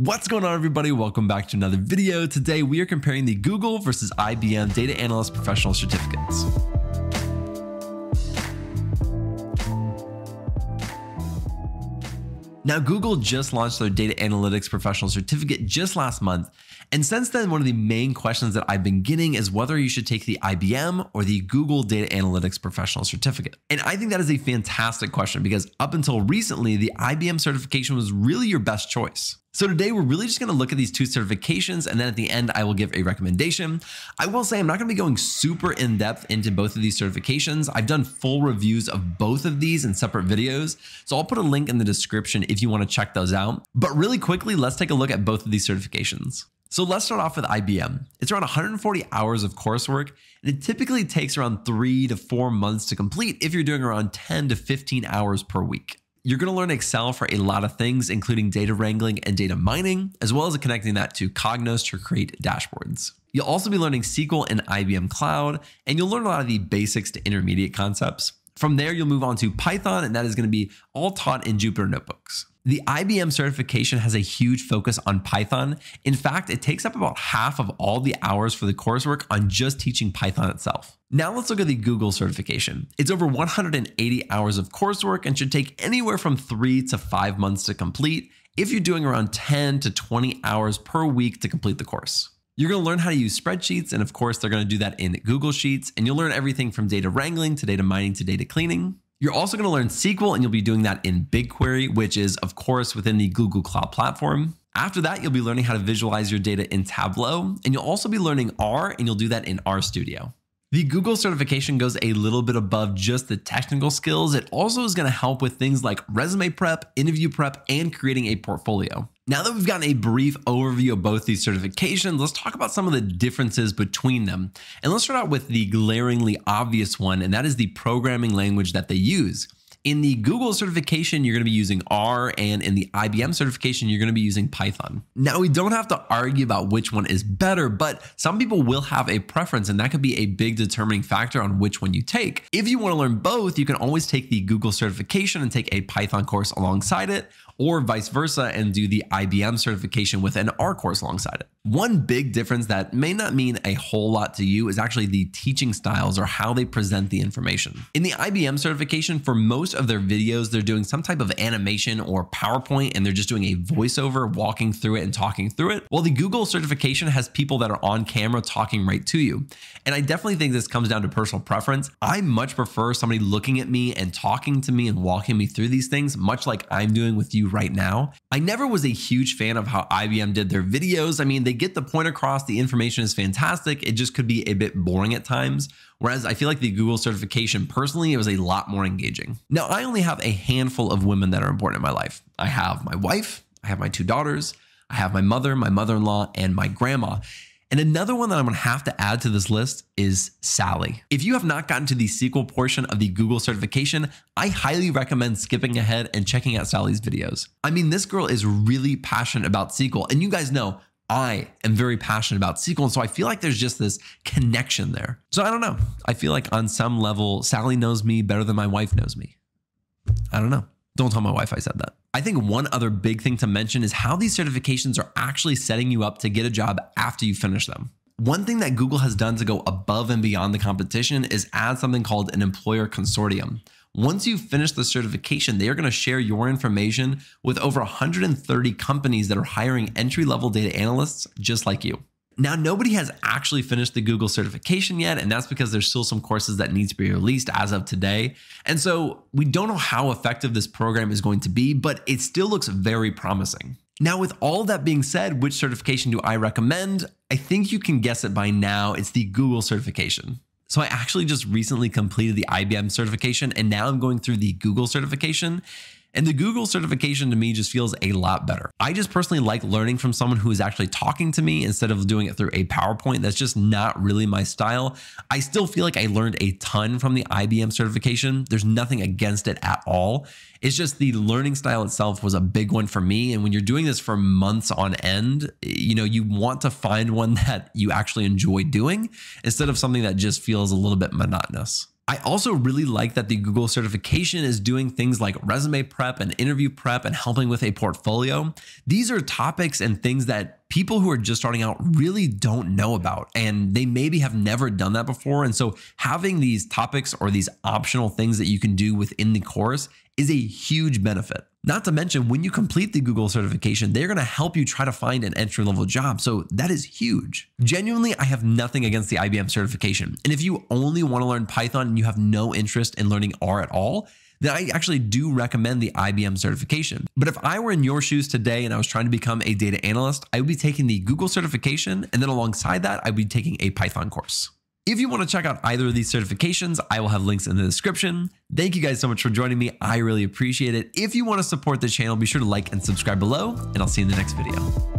What's going on everybody? Welcome back to another video. Today we are comparing the Google versus IBM Data Analyst Professional Certificates. Now, Google just launched their Data Analytics Professional Certificate just last month. And since then, one of the main questions that I've been getting is whether you should take the IBM or the Google Data Analytics Professional Certificate. And I think that is a fantastic question because up until recently, the IBM certification was really your best choice. So today we're really just going to look at these two certifications and then at the end I will give a recommendation. I will say I'm not going to be going super in depth into both of these certifications. I've done full reviews of both of these in separate videos. So I'll put a link in the description if you want to check those out. But really quickly, let's take a look at both of these certifications. So let's start off with IBM. It's around 140 hours of coursework, and it typically takes around three to four months to complete if you're doing around 10 to 15 hours per week. You're going to learn Excel for a lot of things, including data wrangling and data mining, as well as connecting that to Cognos to create dashboards. You'll also be learning SQL and IBM Cloud, and you'll learn a lot of the basics to intermediate concepts. From there, you'll move on to Python, and that is going to be all taught in Jupyter Notebooks. The IBM certification has a huge focus on Python. In fact, it takes up about half of all the hours for the coursework on just teaching Python itself. Now let's look at the Google certification. It's over 180 hours of coursework and should take anywhere from three to five months to complete if you're doing around 10 to 20 hours per week to complete the course. You're going to learn how to use spreadsheets, and of course, they're going to do that in Google Sheets, and you'll learn everything from data wrangling to data mining to data cleaning. You're also going to learn SQL and you'll be doing that in BigQuery, which is, of course, within the Google Cloud Platform. After that, you'll be learning how to visualize your data in Tableau, and you'll also be learning R, and you'll do that in RStudio. The Google certification goes a little bit above just the technical skills. It also is going to help with things like resume prep, interview prep, and creating a portfolio. Now that we've gotten a brief overview of both these certifications, let's talk about some of the differences between them. And let's start out with the glaringly obvious one, and that is the programming language that they use. In the Google certification, you're going to be using R, and in the IBM certification, you're going to be using Python. Now, we don't have to argue about which one is better, but some people will have a preference, and that could be a big determining factor on which one you take. If you want to learn both, you can always take the Google certification and take a Python course alongside it, or vice versa and do the IBM certification with an R course alongside it. One big difference that may not mean a whole lot to you is actually the teaching styles or how they present the information. In the IBM certification, for most of their videos, they're doing some type of animation or PowerPoint and they're just doing a voiceover walking through it and talking through it. While the Google certification has people that are on camera talking right to you. And I definitely think this comes down to personal preference. I much prefer somebody looking at me and talking to me and walking me through these things, much like I'm doing with you right now. I never was a huge fan of how IBM did their videos. I mean, they get the point across, the information is fantastic. It just could be a bit boring at times. Whereas I feel like the Google certification, personally, it was a lot more engaging. Now, I only have a handful of women that are important in my life. I have my wife, I have my two daughters, I have my mother, my mother in law, and my grandma. And another one that I'm gonna have to add to this list is Sally. If you have not gotten to the SQL portion of the Google certification, I highly recommend skipping ahead and checking out Sally's videos. I mean, this girl is really passionate about SQL. And you guys know, I am very passionate about SQL. And so I feel like there's just this connection there. So I don't know. I feel like on some level, Sally knows me better than my wife knows me. I don't know. Don't tell my wife I said that. I think one other big thing to mention is how these certifications are actually setting you up to get a job after you finish them. One thing that Google has done to go above and beyond the competition is add something called an employer consortium. Once you finish the certification, they are going to share your information with over 130 companies that are hiring entry level data analysts just like you. Now, nobody has actually finished the Google certification yet, and that's because there's still some courses that need to be released as of today. And so we don't know how effective this program is going to be, but it still looks very promising. Now, with all that being said, which certification do I recommend? I think you can guess it by now. It's the Google certification. So I actually just recently completed the IBM certification and now I'm going through the Google certification. And the Google certification to me just feels a lot better. I just personally like learning from someone who is actually talking to me instead of doing it through a PowerPoint. That's just not really my style. I still feel like I learned a ton from the IBM certification. There's nothing against it at all. It's just the learning style itself was a big one for me. And when you're doing this for months on end, you know, you want to find one that you actually enjoy doing instead of something that just feels a little bit monotonous. I also really like that the Google certification is doing things like resume prep and interview prep and helping with a portfolio. These are topics and things that people who are just starting out really don't know about and they maybe have never done that before. And so having these topics or these optional things that you can do within the course is a huge benefit. Not to mention, when you complete the Google certification, they're going to help you try to find an entry level job. So that is huge. Genuinely, I have nothing against the IBM certification. And if you only want to learn Python and you have no interest in learning R at all, then I actually do recommend the IBM certification. But if I were in your shoes today and I was trying to become a data analyst, I would be taking the Google certification. And then alongside that, I'd be taking a Python course. If you want to check out either of these certifications, I will have links in the description. Thank you guys so much for joining me. I really appreciate it. If you want to support the channel, be sure to like and subscribe below, and I'll see you in the next video.